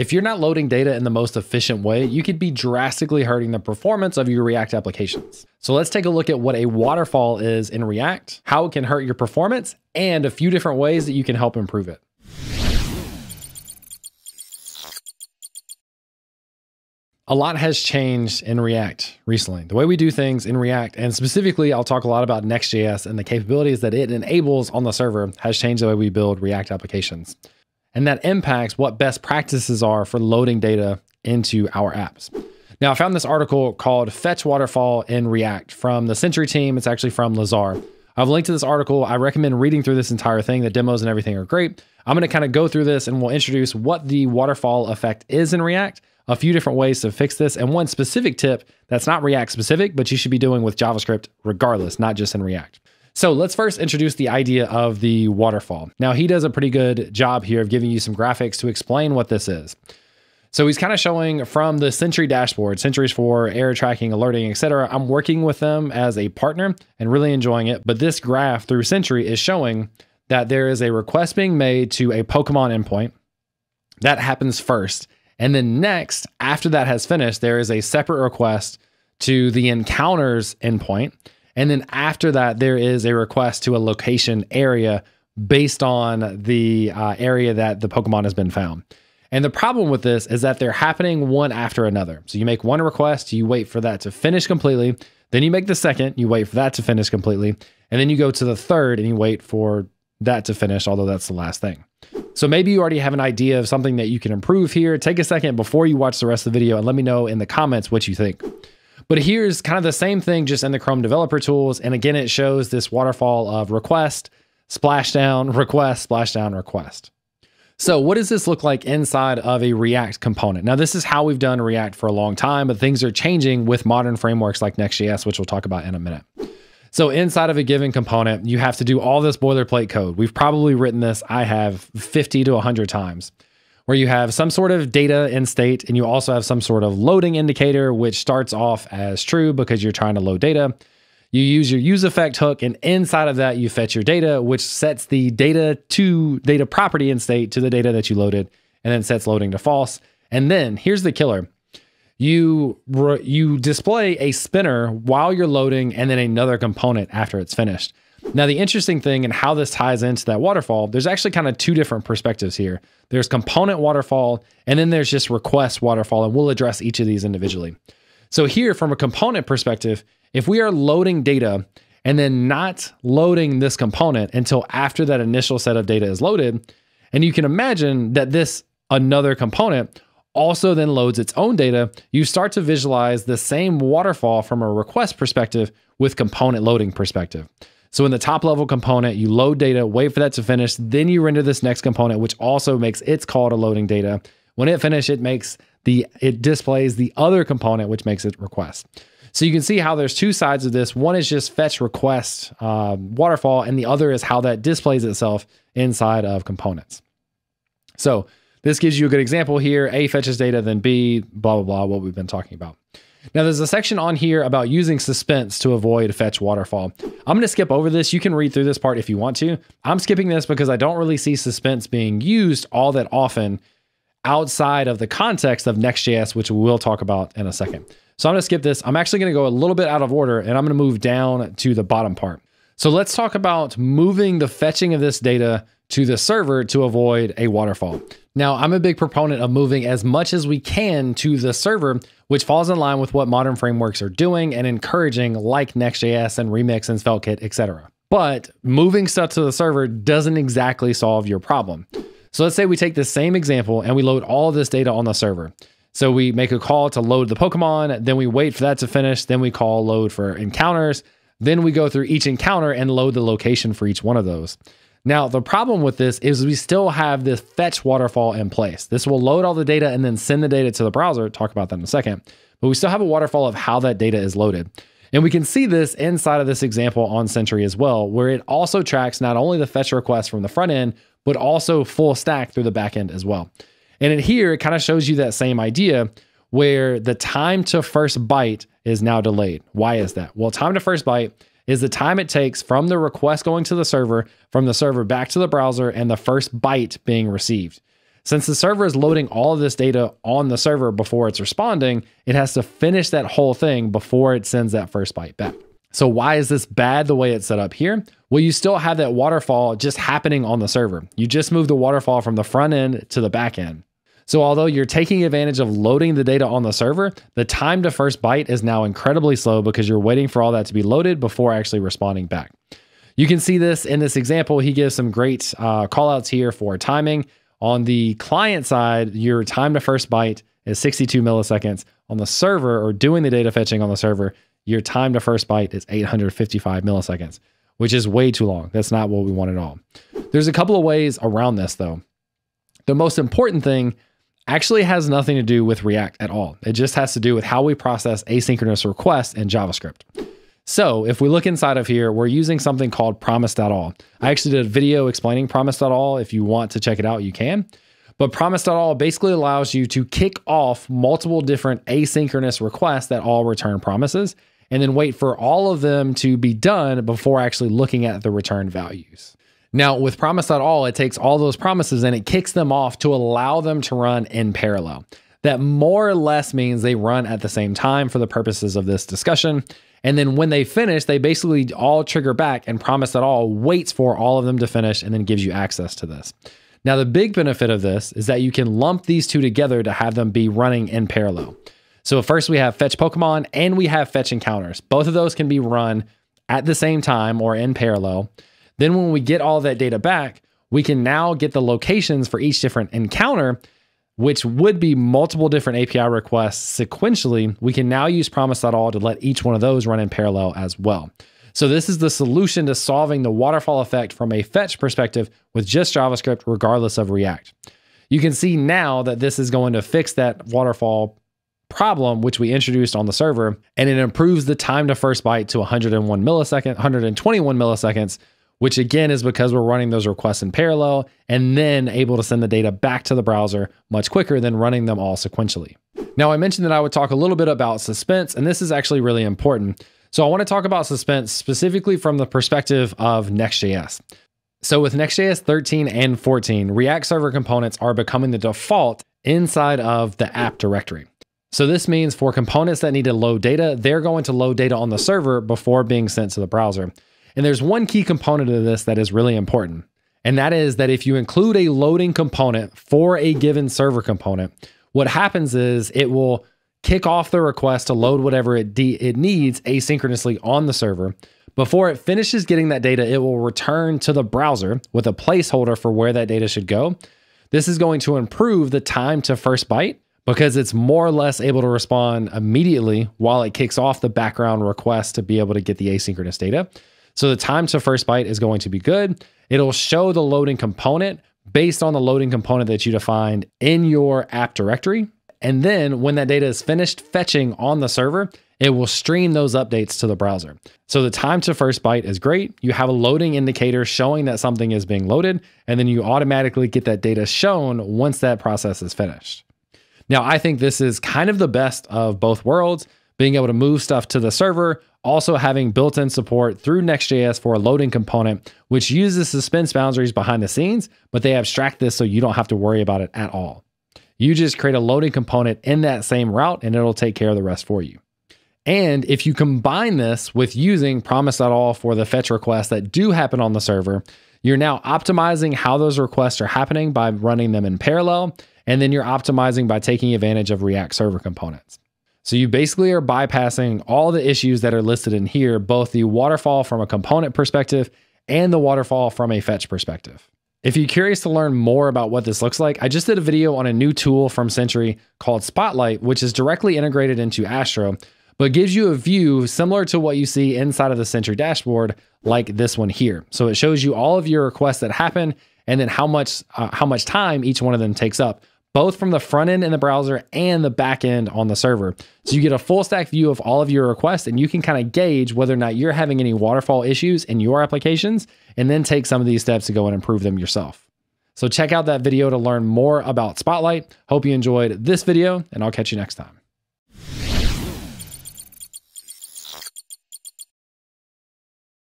If you're not loading data in the most efficient way, you could be drastically hurting the performance of your React applications. So let's take a look at what a waterfall is in React, how it can hurt your performance, and a few different ways that you can help improve it. A lot has changed in React recently. The way we do things in React, and specifically, I'll talk a lot about Next.js and the capabilities that it enables on the server, has changed the way we build React applications and that impacts what best practices are for loading data into our apps. Now, I found this article called Fetch Waterfall in React from the Sentry team. It's actually from Lazar. I've linked to this article. I recommend reading through this entire thing. The demos and everything are great. I'm going to kind of go through this and we'll introduce what the waterfall effect is in React, a few different ways to fix this, and one specific tip that's not React specific, but you should be doing with JavaScript regardless, not just in React. So let's first introduce the idea of the waterfall. Now, he does a pretty good job here of giving you some graphics to explain what this is. So he's kind of showing from the Sentry dashboard, Sentry's for error tracking, alerting, etc. I'm working with them as a partner and really enjoying it. But this graph through Sentry is showing that there is a request being made to a Pokemon endpoint. That happens first. And then next, after that has finished, there is a separate request to the encounters endpoint. And then after that, there is a request to a location area based on the uh, area that the Pokemon has been found. And the problem with this is that they're happening one after another. So you make one request, you wait for that to finish completely. Then you make the second, you wait for that to finish completely. And then you go to the third and you wait for that to finish, although that's the last thing. So maybe you already have an idea of something that you can improve here. Take a second before you watch the rest of the video and let me know in the comments what you think. But here's kind of the same thing just in the Chrome developer tools. And again, it shows this waterfall of request, splashdown, request, splashdown, request. So what does this look like inside of a React component? Now, this is how we've done React for a long time, but things are changing with modern frameworks like Next.js, which we'll talk about in a minute. So inside of a given component, you have to do all this boilerplate code. We've probably written this, I have 50 to 100 times where you have some sort of data in state and you also have some sort of loading indicator, which starts off as true because you're trying to load data. You use your use effect hook, and inside of that, you fetch your data, which sets the data to data property in state to the data that you loaded, and then sets loading to false. And then here's the killer you you display a spinner while you're loading and then another component after it's finished. Now, the interesting thing and how this ties into that waterfall, there's actually kind of two different perspectives here. There's component waterfall, and then there's just request waterfall, and we'll address each of these individually. So, here from a component perspective, if we are loading data and then not loading this component until after that initial set of data is loaded, and you can imagine that this another component also then loads its own data, you start to visualize the same waterfall from a request perspective with component loading perspective. So in the top level component, you load data, wait for that to finish, then you render this next component, which also makes its call to loading data. When it finishes, it makes the it displays the other component, which makes it request. So you can see how there's two sides of this. One is just fetch request uh, waterfall, and the other is how that displays itself inside of components. So this gives you a good example here. A fetches data, then B, blah, blah, blah, what we've been talking about. Now there's a section on here about using suspense to avoid fetch waterfall. I'm going to skip over this. You can read through this part if you want to. I'm skipping this because I don't really see suspense being used all that often outside of the context of Next.js, which we'll talk about in a second. So I'm going to skip this. I'm actually going to go a little bit out of order and I'm going to move down to the bottom part. So let's talk about moving the fetching of this data to the server to avoid a waterfall. Now, I'm a big proponent of moving as much as we can to the server, which falls in line with what modern frameworks are doing and encouraging, like Next.js and Remix and SvelteKit, etc. But moving stuff to the server doesn't exactly solve your problem. So let's say we take the same example and we load all this data on the server. So we make a call to load the Pokemon, then we wait for that to finish, then we call load for encounters, then we go through each encounter and load the location for each one of those. Now, the problem with this is we still have this fetch waterfall in place. This will load all the data and then send the data to the browser. Talk about that in a second. But we still have a waterfall of how that data is loaded. And we can see this inside of this example on Sentry as well, where it also tracks not only the fetch request from the front end, but also full stack through the back end as well. And in here, it kind of shows you that same idea where the time to first byte is now delayed. Why is that? Well, time to first byte is the time it takes from the request going to the server, from the server back to the browser, and the first byte being received. Since the server is loading all of this data on the server before it's responding, it has to finish that whole thing before it sends that first byte back. So why is this bad the way it's set up here? Well, you still have that waterfall just happening on the server. You just move the waterfall from the front end to the back end. So although you're taking advantage of loading the data on the server, the time to first byte is now incredibly slow because you're waiting for all that to be loaded before actually responding back. You can see this in this example. He gives some great uh, callouts here for timing. On the client side, your time to first byte is 62 milliseconds. On the server or doing the data fetching on the server, your time to first byte is 855 milliseconds, which is way too long. That's not what we want at all. There's a couple of ways around this though. The most important thing actually has nothing to do with React at all. It just has to do with how we process asynchronous requests in JavaScript. So if we look inside of here, we're using something called promise.all. I actually did a video explaining promise.all. If you want to check it out, you can. But promise.all basically allows you to kick off multiple different asynchronous requests that all return promises and then wait for all of them to be done before actually looking at the return values. Now, with promise.all, it takes all those promises and it kicks them off to allow them to run in parallel. That more or less means they run at the same time for the purposes of this discussion. And then when they finish, they basically all trigger back and promise.all waits for all of them to finish and then gives you access to this. Now, the big benefit of this is that you can lump these two together to have them be running in parallel. So first we have fetch Pokemon and we have fetch encounters. Both of those can be run at the same time or in parallel. Then when we get all that data back, we can now get the locations for each different encounter, which would be multiple different API requests sequentially. We can now use promise.all to let each one of those run in parallel as well. So this is the solution to solving the waterfall effect from a fetch perspective with just JavaScript, regardless of React. You can see now that this is going to fix that waterfall problem, which we introduced on the server, and it improves the time to first byte to 101 milliseconds, 121 milliseconds, which again is because we're running those requests in parallel and then able to send the data back to the browser much quicker than running them all sequentially. Now, I mentioned that I would talk a little bit about suspense, and this is actually really important. So I want to talk about suspense specifically from the perspective of Next.js. So with Next.js 13 and 14, React server components are becoming the default inside of the app directory. So this means for components that need to load data, they're going to load data on the server before being sent to the browser. And there's one key component of this that is really important. And that is that if you include a loading component for a given server component, what happens is it will kick off the request to load whatever it, it needs asynchronously on the server. Before it finishes getting that data, it will return to the browser with a placeholder for where that data should go. This is going to improve the time to first byte because it's more or less able to respond immediately while it kicks off the background request to be able to get the asynchronous data. So the time to first byte is going to be good. It'll show the loading component based on the loading component that you defined in your app directory. And then when that data is finished fetching on the server, it will stream those updates to the browser. So the time to first byte is great. You have a loading indicator showing that something is being loaded, and then you automatically get that data shown once that process is finished. Now, I think this is kind of the best of both worlds, being able to move stuff to the server, also having built-in support through Next.js for a loading component, which uses suspense boundaries behind the scenes, but they abstract this so you don't have to worry about it at all. You just create a loading component in that same route and it'll take care of the rest for you. And if you combine this with using promise.all for the fetch requests that do happen on the server, you're now optimizing how those requests are happening by running them in parallel and then you're optimizing by taking advantage of React server components. So you basically are bypassing all the issues that are listed in here, both the waterfall from a component perspective and the waterfall from a fetch perspective. If you're curious to learn more about what this looks like, I just did a video on a new tool from Sentry called Spotlight, which is directly integrated into Astro, but gives you a view similar to what you see inside of the Sentry dashboard, like this one here. So it shows you all of your requests that happen and then how much uh, how much time each one of them takes up both from the front end in the browser and the back end on the server. So you get a full stack view of all of your requests and you can kind of gauge whether or not you're having any waterfall issues in your applications and then take some of these steps to go and improve them yourself. So check out that video to learn more about Spotlight. Hope you enjoyed this video and I'll catch you next time.